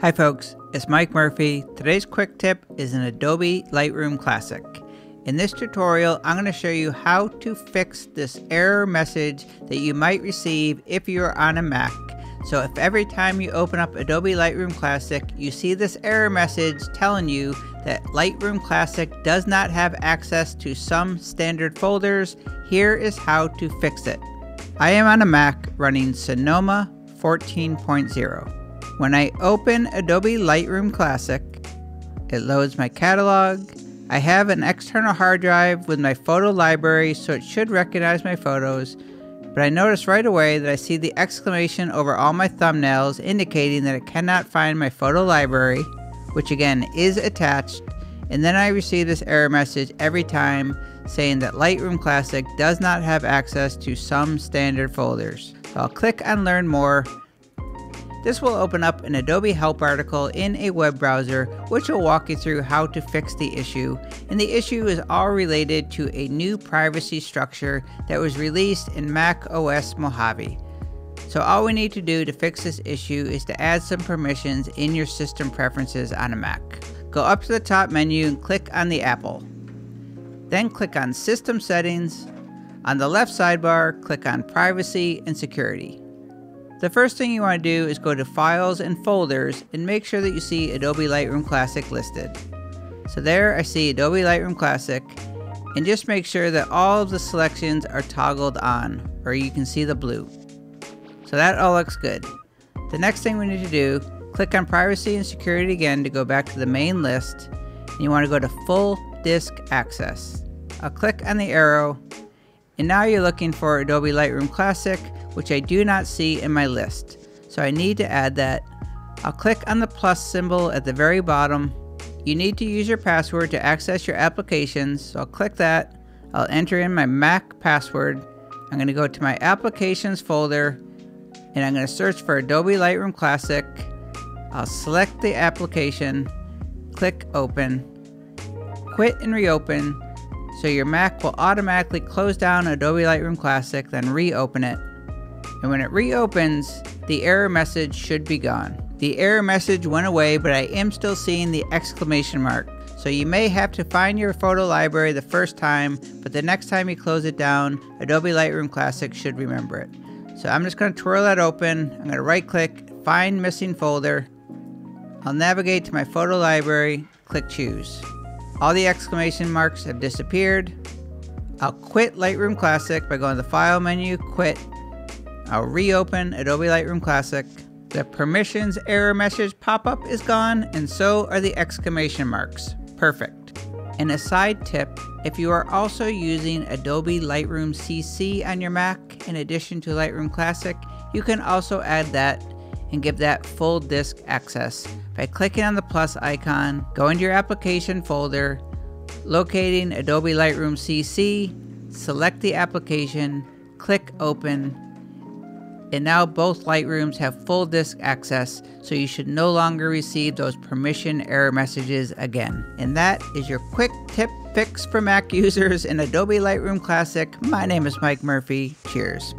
Hi folks, it's Mike Murphy. Today's quick tip is an Adobe Lightroom Classic. In this tutorial, I'm going to show you how to fix this error message that you might receive if you're on a Mac. So if every time you open up Adobe Lightroom Classic, you see this error message telling you that Lightroom Classic does not have access to some standard folders, here is how to fix it. I am on a Mac running Sonoma 14.0. When I open Adobe Lightroom Classic, it loads my catalog. I have an external hard drive with my photo library, so it should recognize my photos. But I notice right away that I see the exclamation over all my thumbnails indicating that it cannot find my photo library, which again is attached. And then I receive this error message every time saying that Lightroom Classic does not have access to some standard folders. So I'll click on Learn More this will open up an Adobe Help article in a web browser which will walk you through how to fix the issue, and the issue is all related to a new privacy structure that was released in Mac OS Mojave. So all we need to do to fix this issue is to add some permissions in your system preferences on a Mac. Go up to the top menu and click on the Apple. Then click on System Settings. On the left sidebar, click on Privacy and Security. The first thing you want to do is go to Files and Folders and make sure that you see Adobe Lightroom Classic listed. So there I see Adobe Lightroom Classic and just make sure that all of the selections are toggled on or you can see the blue. So that all looks good. The next thing we need to do, click on Privacy and Security again to go back to the main list and you want to go to Full Disk Access. I'll click on the arrow and now you're looking for Adobe Lightroom Classic which I do not see in my list. So I need to add that. I'll click on the plus symbol at the very bottom. You need to use your password to access your applications, so I'll click that. I'll enter in my Mac password. I'm going to go to my applications folder and I'm going to search for Adobe Lightroom Classic. I'll select the application, click open, quit and reopen, so your Mac will automatically close down Adobe Lightroom Classic, then reopen it and when it reopens, the error message should be gone. The error message went away, but I am still seeing the exclamation mark. So you may have to find your photo library the first time, but the next time you close it down, Adobe Lightroom Classic should remember it. So I'm just going to twirl that open. I'm to right click, find missing folder. I'll navigate to my photo library, click choose. All the exclamation marks have disappeared. I'll quit Lightroom Classic by going to the File menu, Quit, I'll reopen Adobe Lightroom Classic. The permissions error message pop-up is gone, and so are the exclamation marks. Perfect. And a side tip, if you are also using Adobe Lightroom CC on your Mac in addition to Lightroom Classic, you can also add that and give that full disk access by clicking on the plus icon, go into your application folder, locating Adobe Lightroom CC, select the application, click open, and now both Lightrooms have full disk access, so you should no longer receive those permission error messages again. And that is your quick tip fix for Mac users in Adobe Lightroom Classic. My name is Mike Murphy. Cheers.